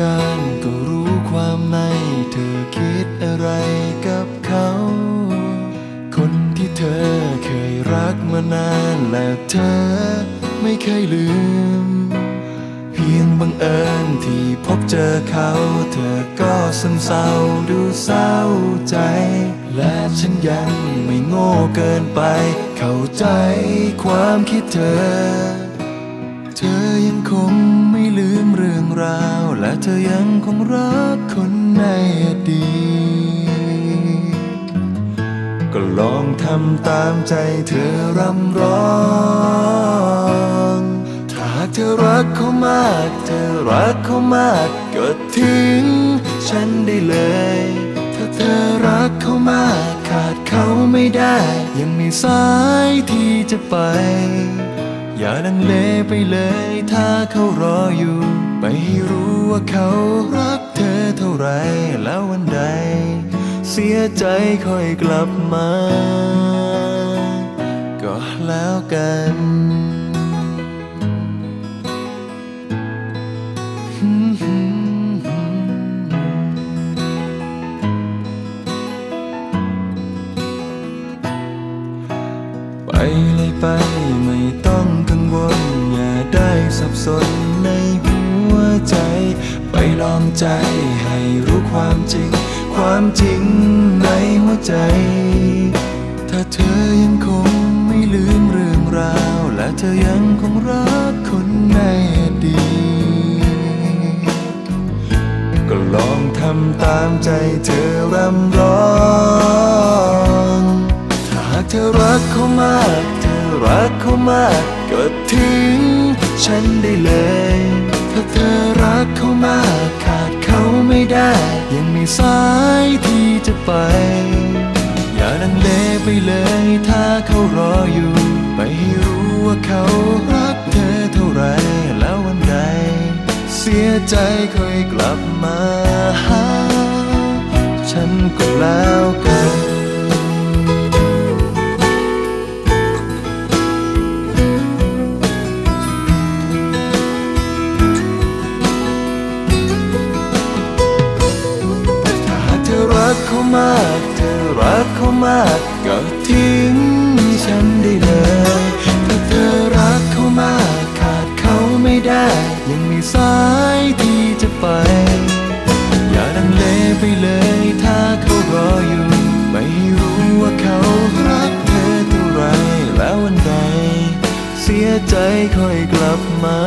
การก็รู้ความในเธอคิดอะไรกับเขา คนที่เธอเคยรักมานานและเธอไม่เคยลืม เพียงบังเอิญที่พบเจอเขา เธอก็ซึมเศร้าดูเศร้าใจ และฉันยังไม่โง่เกินไป เข้าใจความคิดเธอเธอ ยังคงไม่ลืมเรื่องราว และเธอยังคงรักคนในอดีตก็ลองทำตามใจเธอรำร้องถ้าหากเธอรักเขามาก เธอรักเขามากก็ทิ้งฉันได้เลย ถ้าเธอรักเขามากขาดเขาไม่ได้ ยังมีสายที่จะไป อย่าลังเลไปเลยถ้าเขารออยู่ ไปให้รู้ว่าเขารักเธอเท่าไรแล้ววันใด เสียใจค่อยกลับมา ก็แล้วกันไปเลยไป สนในหัวใจ ไปลองใจให้รู้ความจริง ความจริงในหัวใจ ถ้าเธอยังคงไม่ลืมเรื่องราว และเธอยังคงรักคนในอดีตก็ลองทำตามใจเธอรำร้องถ้าหากเธอรักเขามาก เธอรักเขามากก็ทิ้ง ฉันได้เลย ถ้าเธอรักเขามากขาดเขาไม่ได้ ยังมีสายที่จะไป อย่าลังเลไปเลยถ้าเขารออยู่ ไปให้รู้ว่าเขารักเธอเท่าไรแล้ววันใด เสียใจค่อยกลับมาหา ฉันก็แล้วกัน รักเขามาก เธอรักเขามาก ก็ทิ้งฉันได้เลยถ้าเธอรักเขามาก ขาดเขาไม่ได้ ยังมีสายที่จะไป อย่าลังเลไปเลยถ้าเขารออยู่ ไม่รู้ว่าเขารักเธอเท่าไรแล้ววันใด เสียใจค่อยกลับมา